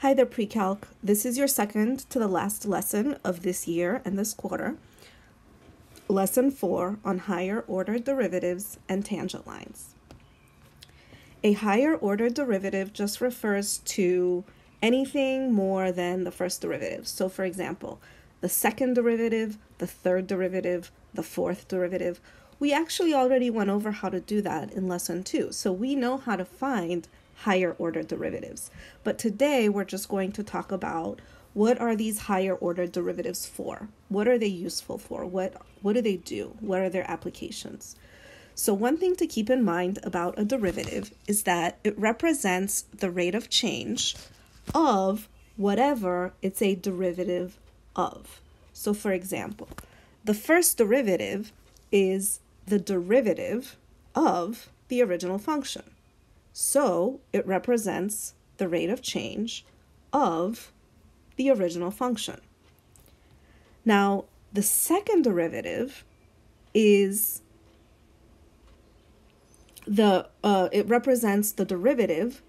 Hi there, pre-calc. This is your second to the last lesson of this year and this quarter. Lesson 4 on higher order derivatives and tangent lines. A higher order derivative just refers to anything more than the first derivative. So for example, the second derivative, the third derivative, the fourth derivative. We actually already went over how to do that in lesson 2. So we know how to find higher order derivatives. But today we're just going to talk about what are these higher order derivatives for? What are they useful for? What what do they do? What are their applications? So one thing to keep in mind about a derivative is that it represents the rate of change of whatever it's a derivative of. So for example, the first derivative is the derivative of the original function. So it represents the rate of change of the original function. Now, the second derivative is the uh, it represents the derivative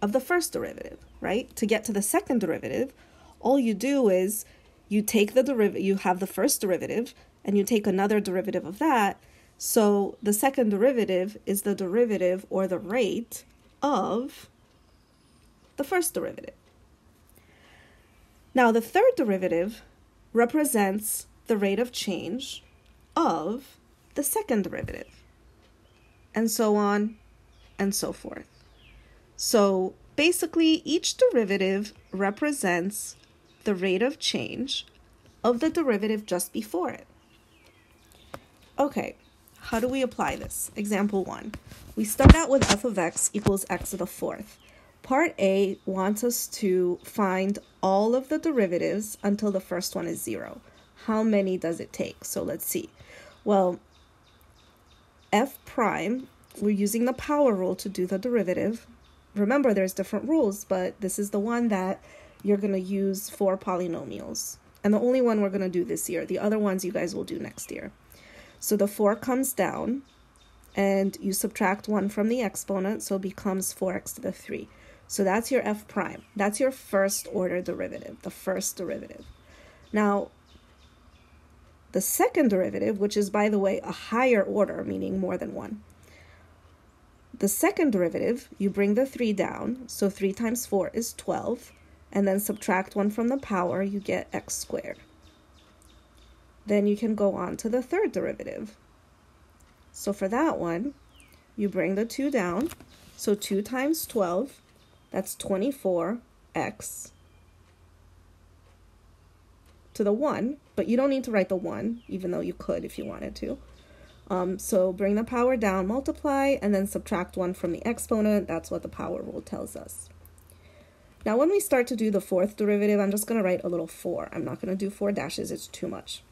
of the first derivative, right? To get to the second derivative, all you do is you take the derivative, you have the first derivative, and you take another derivative of that, so the second derivative is the derivative or the rate of the first derivative. Now the third derivative represents the rate of change of the second derivative, and so on and so forth. So basically, each derivative represents the rate of change of the derivative just before it. Okay, how do we apply this? Example 1. We start out with f of x equals x to the fourth. Part A wants us to find all of the derivatives until the first one is 0. How many does it take? So let's see. Well, f prime, we're using the power rule to do the derivative. Remember, there's different rules, but this is the one that you're going to use for polynomials. And the only one we're going to do this year. The other ones you guys will do next year. So the 4 comes down and you subtract 1 from the exponent, so it becomes 4x to the 3. So that's your f prime. That's your first order derivative, the first derivative. Now, the second derivative, which is, by the way, a higher order, meaning more than 1, the second derivative, you bring the 3 down, so 3 times 4 is 12, and then subtract 1 from the power, you get x squared. Then you can go on to the third derivative. So for that one, you bring the 2 down. So 2 times 12, that's 24x to the 1. But you don't need to write the 1, even though you could if you wanted to. Um, so bring the power down, multiply, and then subtract 1 from the exponent. That's what the power rule tells us. Now when we start to do the fourth derivative, I'm just going to write a little 4. I'm not going to do 4 dashes, it's too much.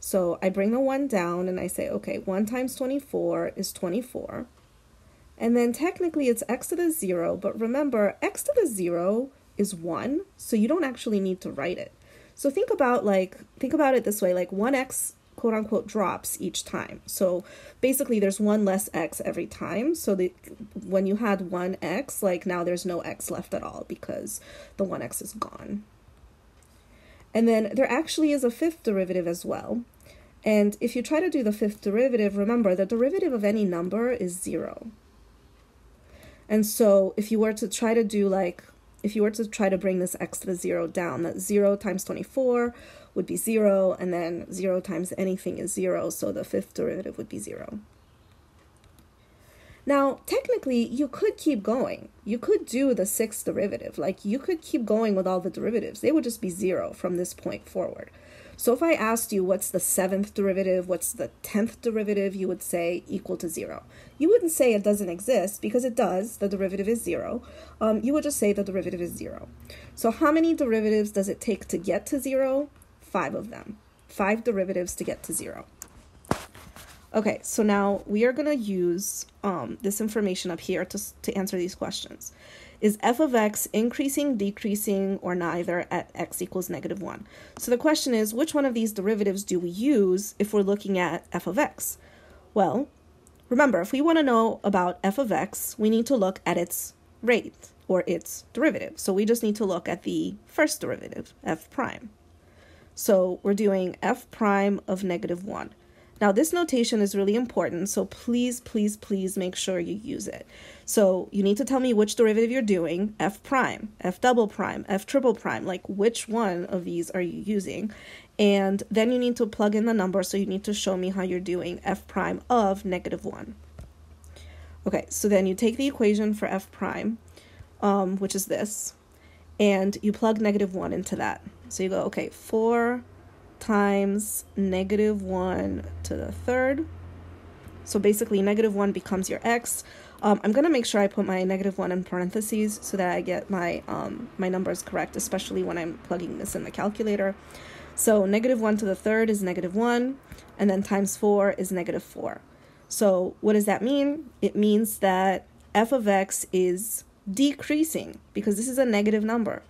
So I bring the 1 down and I say, okay, 1 times 24 is 24. And then technically it's x to the 0, but remember, x to the 0 is 1, so you don't actually need to write it. So think about like think about it this way, like 1x quote unquote drops each time. So basically there's one less x every time. So the when you had 1x, like now there's no x left at all because the 1x is gone. And then there actually is a fifth derivative as well. And if you try to do the fifth derivative, remember the derivative of any number is zero. And so if you were to try to do like, if you were to try to bring this x to the zero down, that zero times 24 would be zero, and then zero times anything is zero, so the fifth derivative would be zero. Now, technically, you could keep going. You could do the sixth derivative. Like, you could keep going with all the derivatives. They would just be zero from this point forward. So if I asked you what's the seventh derivative, what's the tenth derivative, you would say equal to zero. You wouldn't say it doesn't exist because it does. The derivative is zero. Um, you would just say the derivative is zero. So how many derivatives does it take to get to zero? Five of them. Five derivatives to get to zero. Okay, so now we are going to use um, this information up here to, to answer these questions. Is f of x increasing, decreasing, or neither at x equals negative 1? So the question is, which one of these derivatives do we use if we're looking at f of x? Well, remember, if we want to know about f of x, we need to look at its rate. or its derivative. So we just need to look at the first derivative, f prime. So we're doing f prime of negative 1. Now this notation is really important, so please, please, please make sure you use it. So you need to tell me which derivative you're doing, f prime, f double prime, f triple prime, like which one of these are you using? And then you need to plug in the number, so you need to show me how you're doing f prime of negative 1. Okay, so then you take the equation for f prime, um, which is this, and you plug negative 1 into that. So you go, okay, 4 times negative 1 to the third. So basically, negative 1 becomes your x. Um, I'm going to make sure I put my negative 1 in parentheses so that I get my, um, my numbers correct, especially when I'm plugging this in the calculator. So negative 1 to the third is negative 1, and then times 4 is negative 4. So what does that mean? It means that f of x is decreasing because this is a negative number.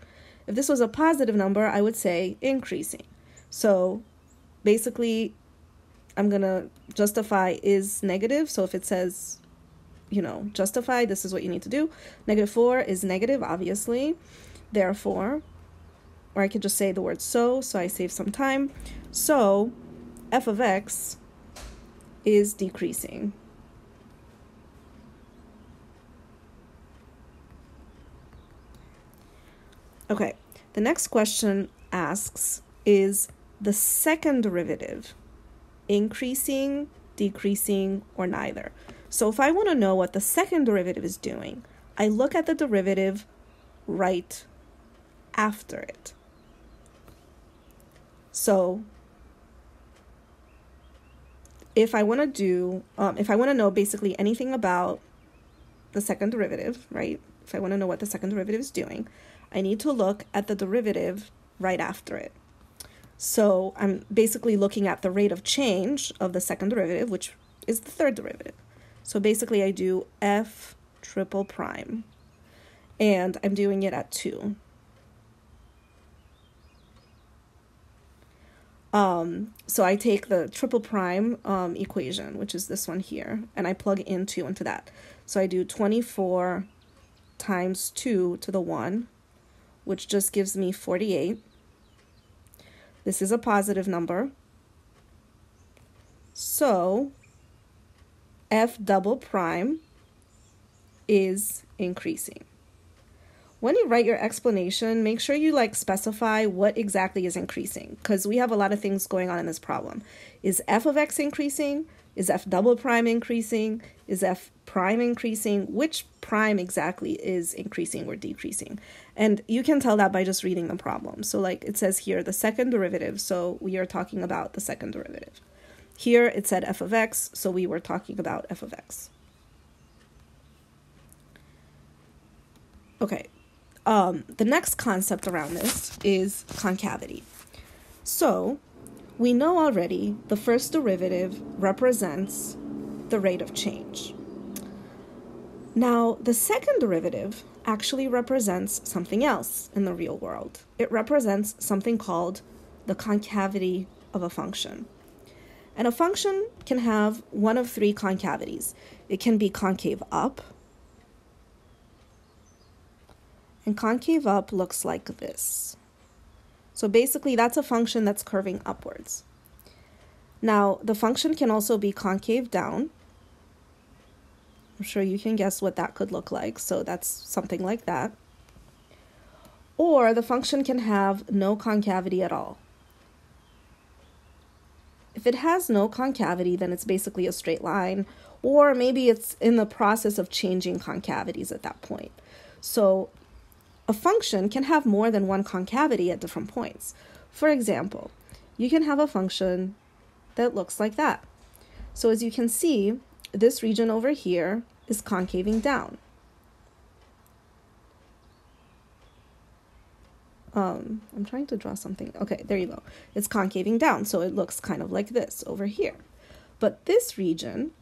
If this was a positive number, I would say increasing. So basically, I'm going to justify is negative. So if it says, you know, justify, this is what you need to do. Negative 4 is negative, obviously. Therefore, or I could just say the word so, so I save some time. So f of x is decreasing. Okay, the next question asks is the second derivative increasing, decreasing, or neither? So if I want to know what the second derivative is doing, I look at the derivative right after it. So if I want to do, um, if I want to know basically anything about the second derivative, right? If I want to know what the second derivative is doing, I need to look at the derivative right after it. So I'm basically looking at the rate of change of the second derivative, which is the third derivative. So basically I do f triple prime, and I'm doing it at 2. Um, so I take the triple prime um, equation, which is this one here, and I plug in 2 into that. So I do 24 times 2 to the 1, which just gives me 48. This is a positive number. So f double prime is increasing. When you write your explanation, make sure you like specify what exactly is increasing because we have a lot of things going on in this problem. Is f of x increasing? Is f double prime increasing? Is f prime increasing? Which prime exactly is increasing or decreasing? And you can tell that by just reading the problem. So, like it says here, the second derivative. So, we are talking about the second derivative. Here it said f of x, so we were talking about f of x. Okay, um, the next concept around this is concavity. So, we know already the first derivative represents the rate of change. Now, the second derivative actually represents something else in the real world. It represents something called the concavity of a function. And a function can have one of three concavities. It can be concave up, and concave up looks like this. So basically, that's a function that's curving upwards. Now, the function can also be concave down. I'm sure you can guess what that could look like. So that's something like that. Or the function can have no concavity at all. If it has no concavity, then it's basically a straight line, or maybe it's in the process of changing concavities at that point. So a function can have more than one concavity at different points. For example, you can have a function that looks like that. So as you can see, this region over here is concaving down. Um, I'm trying to draw something. Okay, there you go. It's concaving down, so it looks kind of like this over here. But this region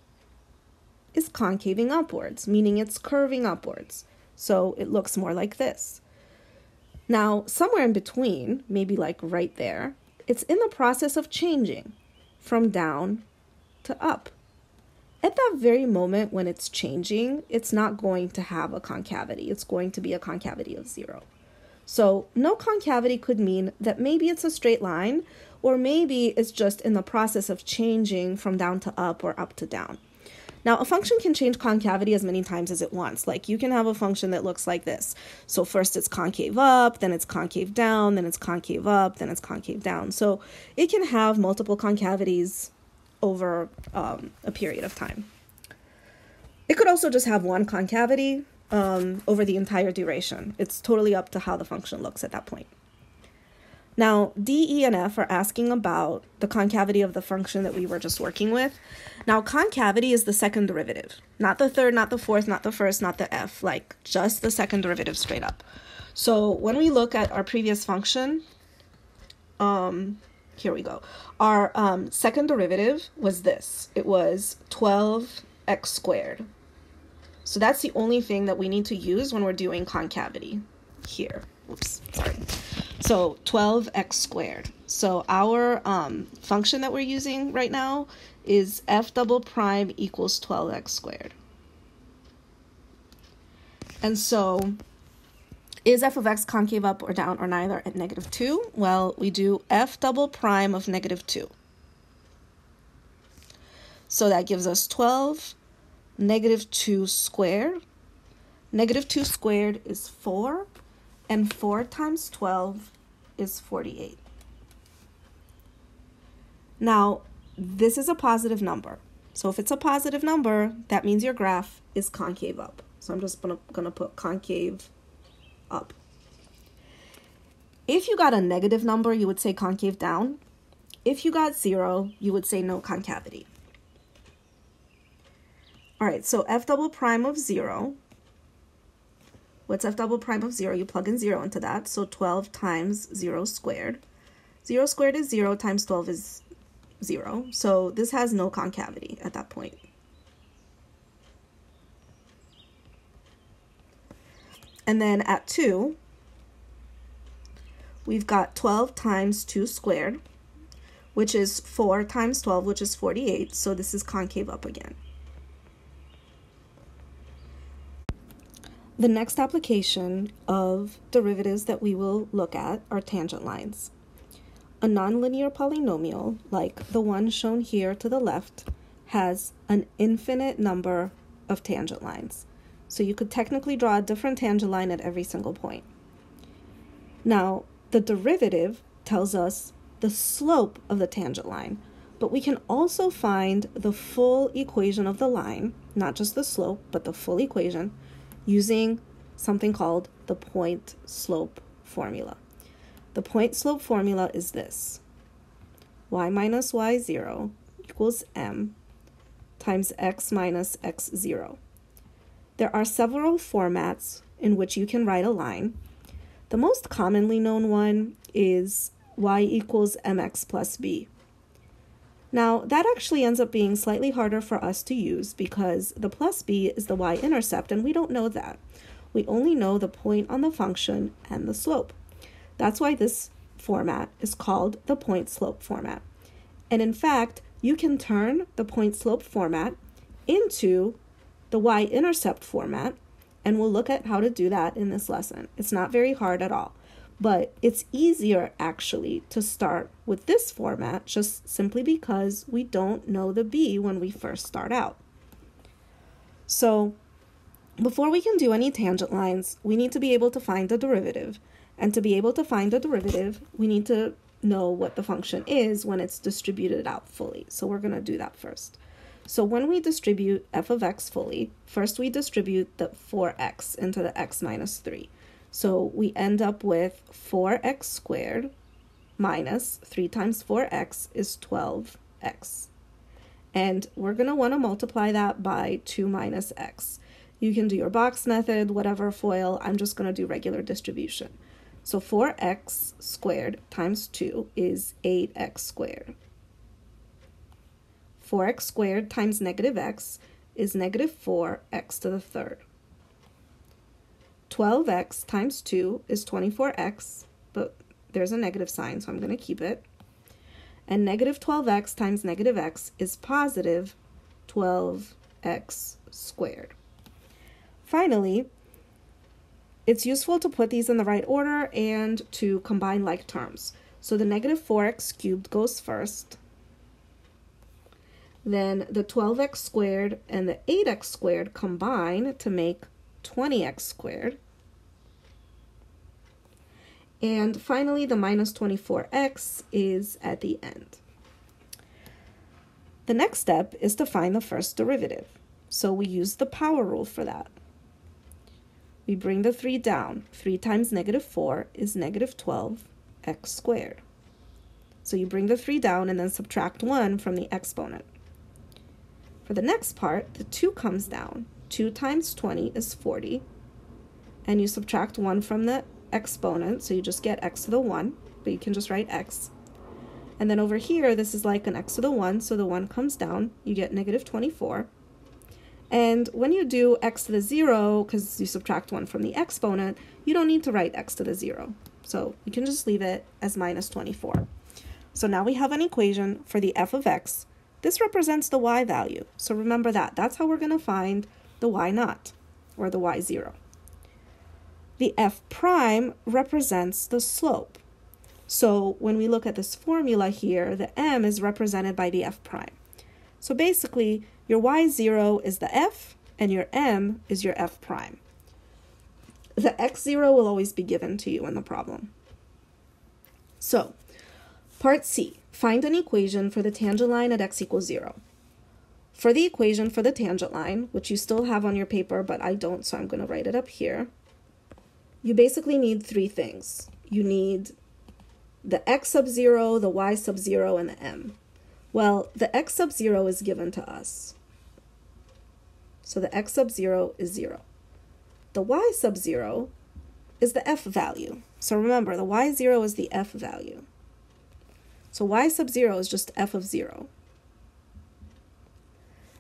is concaving upwards, meaning it's curving upwards. So it looks more like this. Now, somewhere in between, maybe like right there, it's in the process of changing from down to up. at that very moment when it's changing, it's not going to have a concavity. It's going to be a concavity of zero. So no concavity could mean that maybe it's a straight line, or maybe it's just in the process of changing from down to up or up to down. Now, a function can change concavity as many times as it wants. Like you can have a function that looks like this. So first it's concave up, then it's concave down, then it's concave up, then it's concave down. So it can have multiple concavities over um, a period of time. It could also just have one concavity, um, over the entire duration. It's totally up to how the function looks at that point. Now, D, E, and F are asking about the concavity of the function that we were just working with. Now, concavity is the second derivative, not the third, not the fourth, not the first, not the F, like just the second derivative straight up. So when we look at our previous function, um, here we go. Our um, second derivative was this. It was 12x squared. So that's the only thing that we need to use when we're doing concavity here. Oops. So 12x squared. So our um, function that we're using right now is f double prime equals 12x squared. And so is f of x concave up or down or neither at negative 2? Well, we do f double prime of negative 2. So that gives us 12 negative 2 squared. Negative 2 squared is 4, and 4 times 12 is 48. Now, this is a positive number. So if it's a positive number, that means your graph is concave up. So I'm just gonna, gonna put concave up. If you got a negative number, you would say concave down. If you got zero, you would say no concavity. All right, so f double prime of 0. What's f double prime of 0? You plug in 0 into that. So 12 times 0 squared. 0 squared is 0 times 12 is 0. So this has no concavity at that point. And then at 2, we've got 12 times 2 squared, which is 4 times 12, which is 48. So this is concave up again. The next application of derivatives that we will look at are tangent lines. A nonlinear polynomial, like the one shown here to the left, has an infinite number of tangent lines. So you could technically draw a different tangent line at every single point. Now, the derivative tells us the slope of the tangent line, but we can also find the full equation of the line, not just the slope, but the full equation, using something called the point slope formula. The point slope formula is this y minus y0 equals m times x minus x0. There are several formats in which you can write a line. The most commonly known one is y equals mx plus b. Now, that actually ends up being slightly harder for us to use because the plus b is the y-intercept, and we don't know that. We only know the point on the function and the slope. That's why this format is called the point slope format. And in fact, you can turn the point slope format into the y-intercept format, and we'll look at how to do that in this lesson. It's not very hard at all. But it's easier actually to start with this format just simply because we don't know the b when we first start out. So before we can do any tangent lines, we need to be able to find the derivative. And to be able to find the derivative, we need to know what the function is when it's distributed out fully. So we're going to do that first. So when we distribute f of x fully, first we distribute the 4x into the x minus 3. So we end up with 4x squared minus 3 times 4x is 12x. And we're going to want to multiply that by 2 minus x. You can do your box method, whatever FOIL. I'm just going to do regular distribution. So 4x squared times 2 is 8x squared. 4x squared times negative x is negative 4x to the third. 12x times 2 is 24x, but there's a negative sign, so I'm going to keep it. And negative 12x times negative x is positive 12x squared. Finally, it's useful to put these in the right order and to combine like terms. So the negative 4x cubed goes first. Then the 12x squared and the 8x squared combine to make 20x squared. And finally, the minus 24x is at the end. The next step is to find the first derivative. So we use the power rule for that. We bring the 3 down. 3 times negative 4 is negative 12x squared. So you bring the 3 down and then subtract 1 from the exponent. For the next part, the 2 comes down. 2 times 20 is 40. And you subtract 1 from the exponent, so you just get x to the 1, but you can just write x. And then over here, this is like an x to the 1, so the 1 comes down, you get negative 24. And when you do x to the 0, because you subtract 1 from the exponent, you don't need to write x to the 0. So you can just leave it as minus 24. So now we have an equation for the f of x. This represents the y value. So remember that. That's how we're going to find the y naught, or the y 0. The f prime represents the slope. So when we look at this formula here, the m is represented by the f prime. So basically, your y0 is the f, and your m is your f prime. The x0 will always be given to you in the problem. So, part C, find an equation for the tangent line at x equals 0. For the equation for the tangent line, which you still have on your paper, but I don't, so I'm going to write it up here, you basically need three things. You need the x sub 0, the y sub 0, and the m. Well, the x sub 0 is given to us. So the x sub 0 is 0. The y sub 0 is the f value. So remember, the y0 is the f value. So y sub 0 is just f of 0.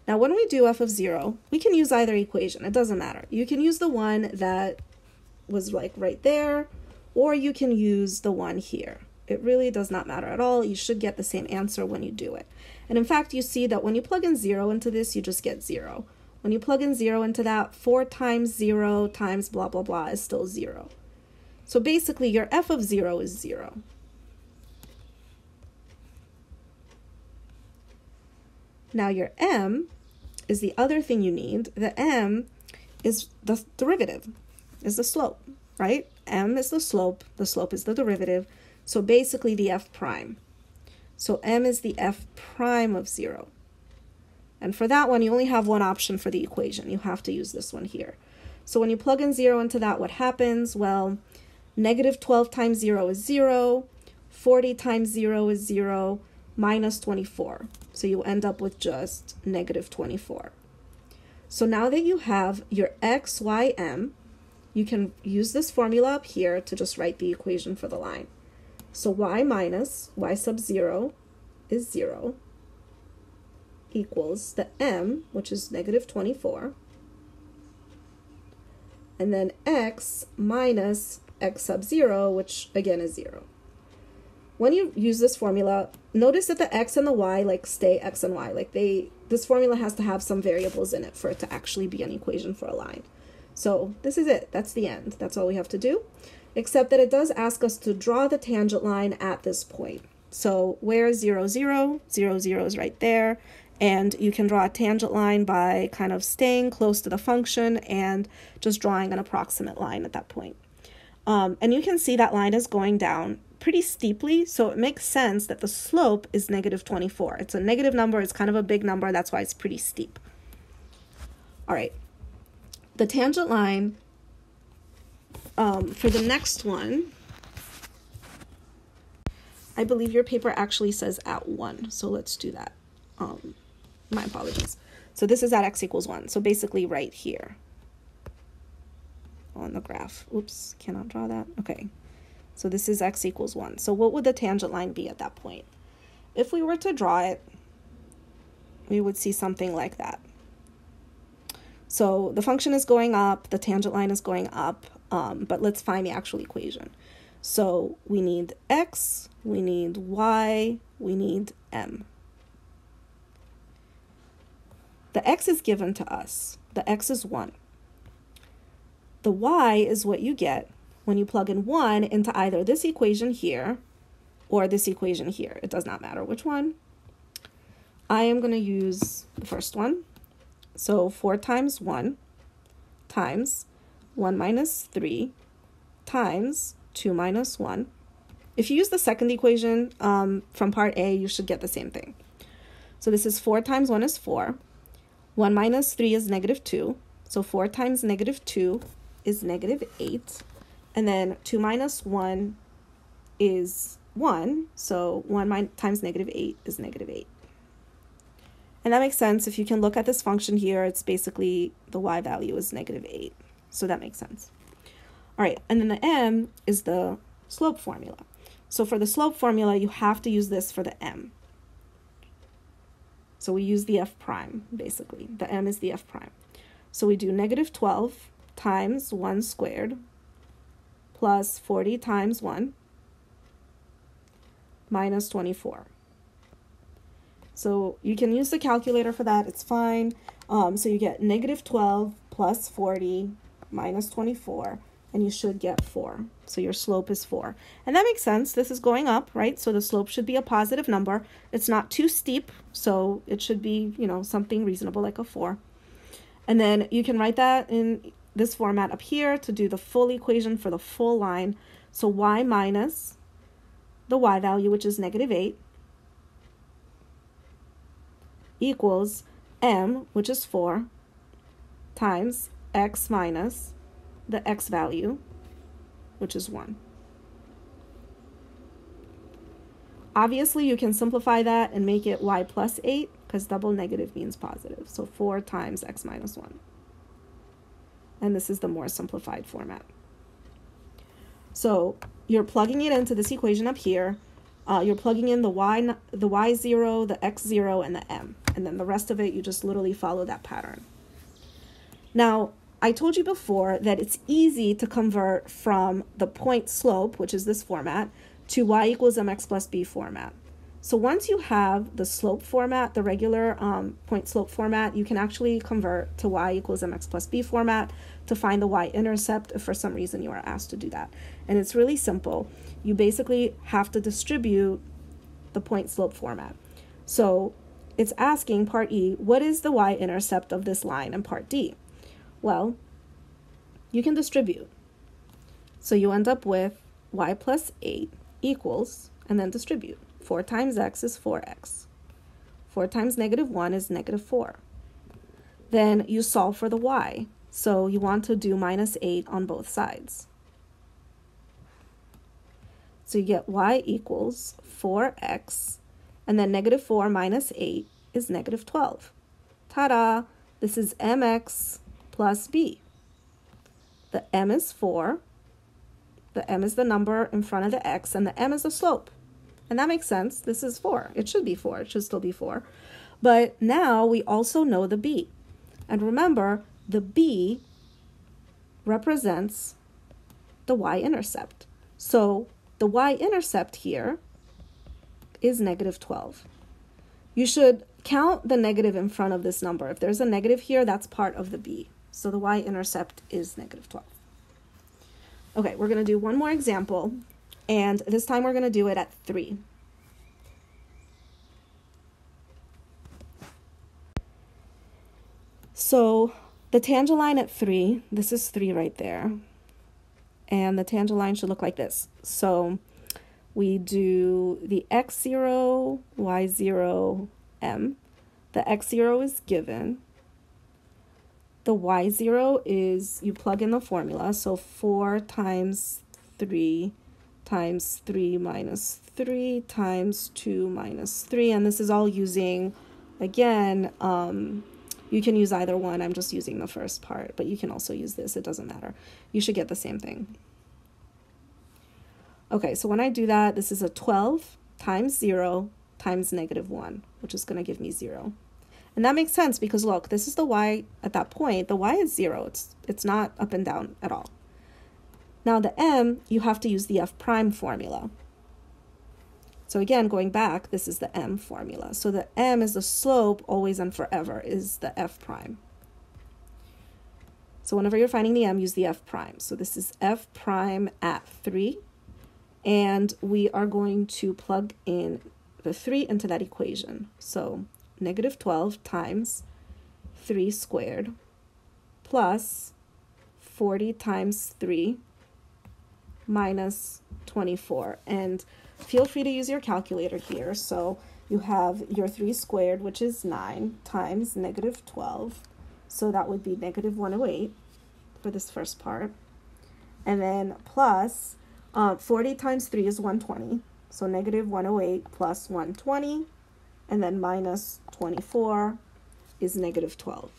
Now, when we do f of 0, we can use either equation. It doesn't matter. You can use the one that was like right there, or you can use the one here. It really does not matter at all. You should get the same answer when you do it. And in fact, you see that when you plug in 0 into this, you just get 0. When you plug in 0 into that, 4 times 0 times blah, blah, blah is still 0. So basically, your f of 0 is 0. Now your m is the other thing you need. The m is the derivative is the slope, right? m is the slope, the slope is the derivative, so basically the f prime. So m is the f prime of 0. And for that one, you only have one option for the equation. You have to use this one here. So when you plug in 0 into that, what happens? Well, negative 12 times 0 is 0, 40 times 0 is 0, minus 24. So you end up with just negative 24. So now that you have your x, y, m, you can use this formula up here to just write the equation for the line. So y minus y sub 0 is 0 equals the m, which is negative 24, and then x minus x sub 0, which again is 0. When you use this formula, notice that the x and the y like stay x and y. Like they, this formula has to have some variables in it for it to actually be an equation for a line. So this is it. That's the end. That's all we have to do, except that it does ask us to draw the tangent line at this point. So where 0, 0, 0, 0 is right there. And you can draw a tangent line by kind of staying close to the function and just drawing an approximate line at that point. Um, and you can see that line is going down pretty steeply, so it makes sense that the slope is negative 24. It's a negative number, it's kind of a big number, that's why it's pretty steep. All right, the tangent line um, for the next one, I believe your paper actually says at 1. So let's do that. Um, my apologies. So this is at x equals 1. So basically right here on the graph. Oops, cannot draw that. Okay. So this is x equals 1. So what would the tangent line be at that point? If we were to draw it, we would see something like that. So the function is going up, the tangent line is going up, um, but let's find the actual equation. So we need x, we need y, we need m. The x is given to us. The x is 1. The y is what you get when you plug in 1 into either this equation here or this equation here. It does not matter which one. I am going to use the first one. So 4 times 1 times 1 minus 3 times 2 minus 1. If you use the second equation um, from part A, you should get the same thing. So this is 4 times 1 is 4. 1 minus 3 is negative 2. So 4 times negative 2 is negative 8. And then 2 minus 1 is 1. So 1 times negative 8 is negative 8. And that makes sense. If you can look at this function here, it's basically the y value is negative 8. So that makes sense. All right, and then the m is the slope formula. So for the slope formula, you have to use this for the m. So we use the f prime, basically. The m is the f prime. So we do negative 12 times 1 squared plus 40 times 1 minus 24. So you can use the calculator for that. It's fine. Um, so you get negative 12 plus 40 minus 24 and you should get 4. So your slope is 4. And that makes sense. This is going up, right? So the slope should be a positive number. It's not too steep, so it should be, you know, something reasonable like a 4. And then you can write that in this format up here to do the full equation for the full line. So y minus the y value, which is negative 8, equals m, which is 4, times x minus the x value, which is 1. Obviously, you can simplify that and make it y plus 8 because double negative means positive. So 4 times x minus 1. And this is the more simplified format. So you're plugging it into this equation up here. Uh, you're plugging in the y, the y0, the x0, and the m. And then the rest of it, you just literally follow that pattern. Now, I told you before that it's easy to convert from the point slope, which is this format, to y equals mx plus b format. So once you have the slope format, the regular um, point slope format, you can actually convert to y equals mx plus b format to find the y-intercept if for some reason you are asked to do that. And it's really simple. You basically have to distribute the point slope format. So it's asking part E, what is the y-intercept of this line? And part D, well, you can distribute. So you end up with y plus 8 equals, and then distribute. 4 times x is 4x. 4 times negative 1 is negative 4. Then you solve for the y. So you want to do minus 8 on both sides. So you get y equals 4x, and then negative 4 minus 8 is negative 12. Ta-da! This is mx plus b. The m is 4. The m is the number in front of the x, and the m is the slope. And that makes sense. This is 4. It should be 4. It should still be 4. But now we also know the b. And remember, the b represents the y-intercept. So the y-intercept here is negative 12. You should count the negative in front of this number. If there's a negative here, that's part of the b. So the y-intercept is negative 12. Okay, we're going to do one more example, and this time we're going to do it at 3. So the tangent line at 3, this is 3 right there, and the tangent line should look like this. So we do the x0, y0, m. The x0 is given, the y0 is you plug in the formula. So 4 times 3 times 3 minus 3 times 2 minus 3. And this is all using, again, um, you can use either one. I'm just using the first part, but you can also use this. It doesn't matter. You should get the same thing. Okay, so when I do that, this is a 12 times 0 times negative 1, which is going to give me 0. And that makes sense because look, this is the y at that point. The y is 0. It's, it's not up and down at all. Now the m, you have to use the f prime formula. So again, going back, this is the m formula. So the m is the slope always and forever is the f prime. So whenever you're finding the m, use the f prime. So this is f prime at 3. And we are going to plug in the 3 into that equation. So negative 12 times 3 squared plus 40 times 3 minus 24. And feel free to use your calculator here. So you have your 3 squared, which is 9, times negative 12 so that would be negative 108 for this first part. And then plus uh, 40 times 3 is 120. So negative 108 plus 120. And then minus 24 is negative 12.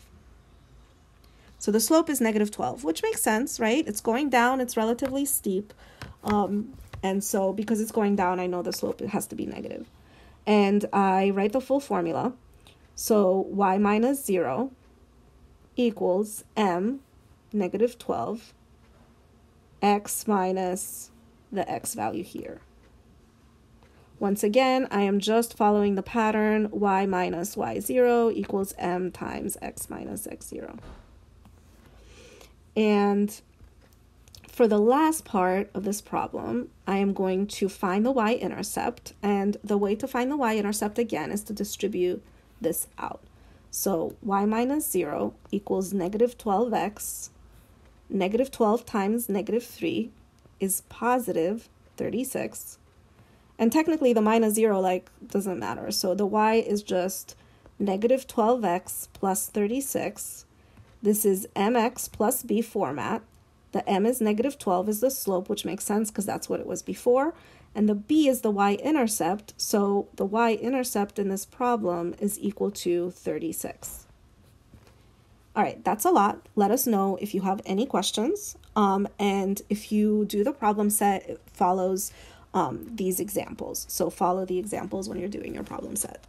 So the slope is negative 12, which makes sense, right? It's going down, it's relatively steep. Um, and so because it's going down, I know the slope has to be negative. And I write the full formula. So y minus 0 equals m negative 12 x minus the x value here. Once again, I am just following the pattern y minus y0 equals m times x minus x0. And for the last part of this problem, I am going to find the y-intercept. And the way to find the y-intercept again is to distribute this out. So y minus 0 equals negative 12x. Negative 12 times negative 3 is positive 36. And technically the minus 0 like doesn't matter. So the y is just negative 12x plus 36. This is mx plus b format. The m is negative 12 is the slope, which makes sense because that's what it was before and the b is the y-intercept, so the y-intercept in this problem is equal to 36. All right, that's a lot. Let us know if you have any questions. Um, and if you do the problem set, it follows um, these examples. So follow the examples when you're doing your problem set.